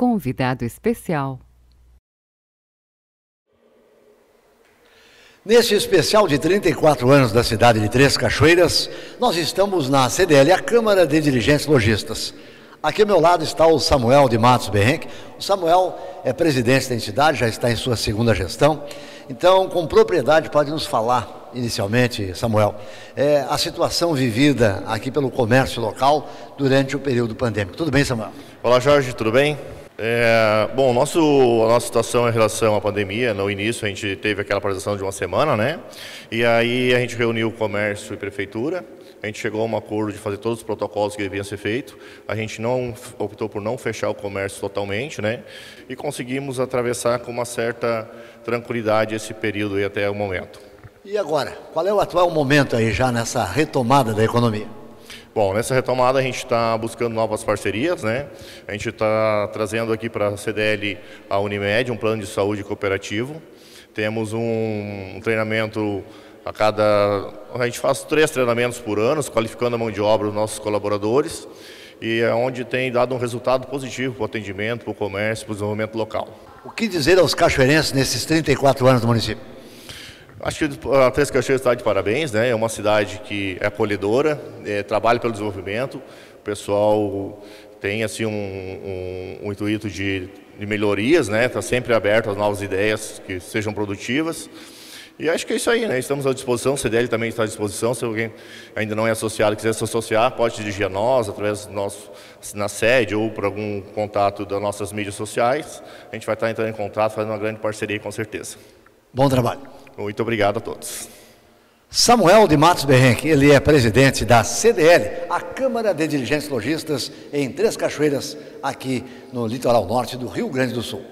Convidado especial. Neste especial de 34 anos da cidade de Três Cachoeiras, nós estamos na CDL, a Câmara de Dirigentes Logistas. Aqui ao meu lado está o Samuel de Matos Berrenque. O Samuel é presidente da entidade, já está em sua segunda gestão. Então, com propriedade, pode nos falar, inicialmente, Samuel, é, a situação vivida aqui pelo comércio local durante o período pandêmico. Tudo bem, Samuel? Olá, Jorge, tudo bem? É, bom, nosso, a nossa situação em relação à pandemia, no início a gente teve aquela paralisação de uma semana, né? E aí a gente reuniu o comércio e prefeitura, a gente chegou a um acordo de fazer todos os protocolos que deviam ser feitos, a gente não optou por não fechar o comércio totalmente, né? E conseguimos atravessar com uma certa tranquilidade esse período e até o momento. E agora, qual é o atual momento aí já nessa retomada da economia? Bom, nessa retomada a gente está buscando novas parcerias, né? A gente está trazendo aqui para a CDL a Unimed, um plano de saúde cooperativo. Temos um, treinamento a cada. A gente faz três treinamentos por ano, qualificando a mão de obra dos nossos colaboradores, e é onde tem dado um resultado positivo para o atendimento, para o comércio, para o desenvolvimento local. O que dizer aos cachoeirenses nesses 34 anos do município? Acho que a Três Cachoeiras está de parabéns, né? É uma cidade que é acolhedora, é, trabalha pelo desenvolvimento, o pessoal tem assim um, um, um intuito de, de, melhorias, né? Está sempre aberto às novas ideias que sejam produtivas. E acho que é isso aí, né? Estamos à disposição, o CDL também está à disposição. Se alguém ainda não é associado quiser se associar, pode dirigir a nós através do nosso na sede ou por algum contato das nossas mídias sociais. A gente vai estar entrando em contato, fazendo uma grande parceria com certeza. Bom trabalho. Muito obrigado a todos. Samuel de Matos Berrenque, ele é presidente da CDL, a Câmara de Dirigentes Logistas em Três Cachoeiras, aqui no litoral norte do Rio Grande do Sul.